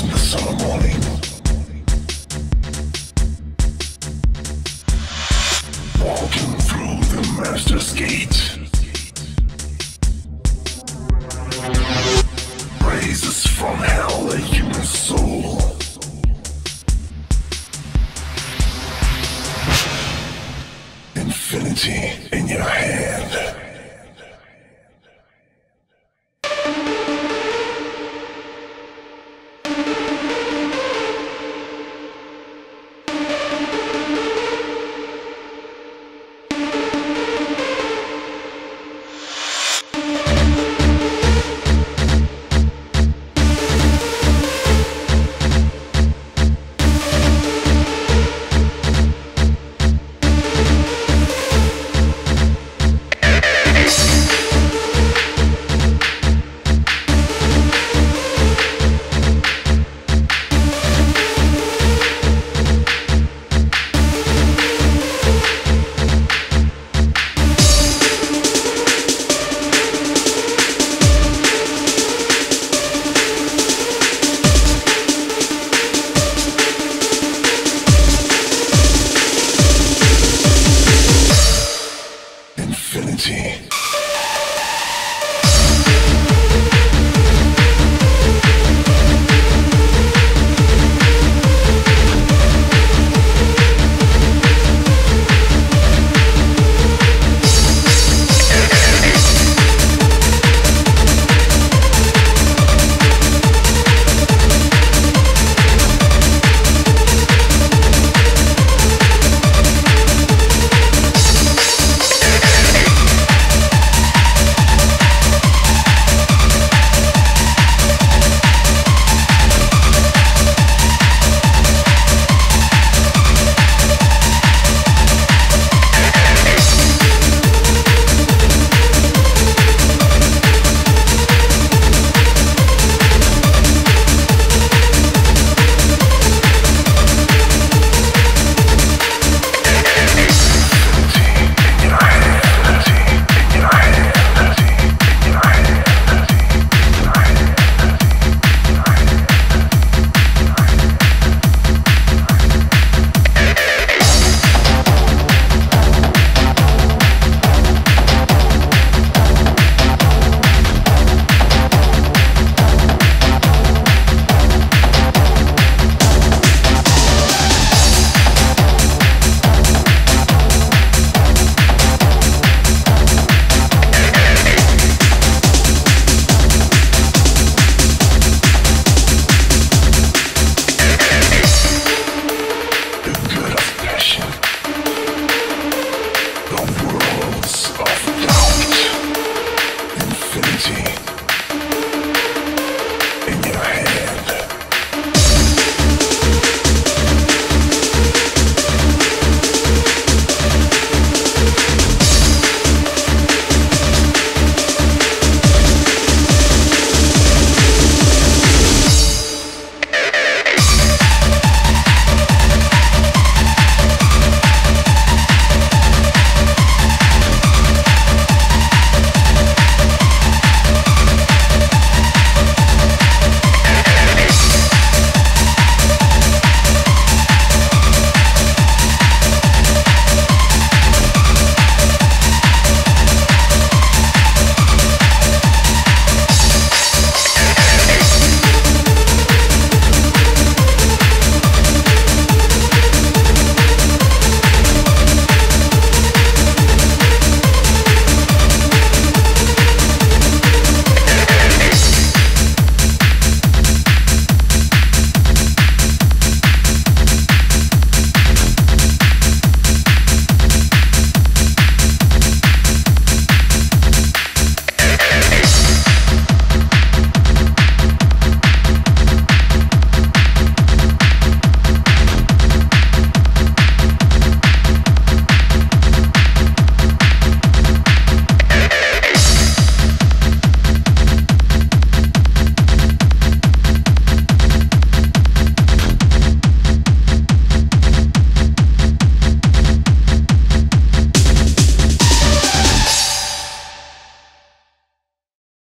In the summer morning. Walking through the Master's Gate. Raises from hell a human soul. Infinity in your hand.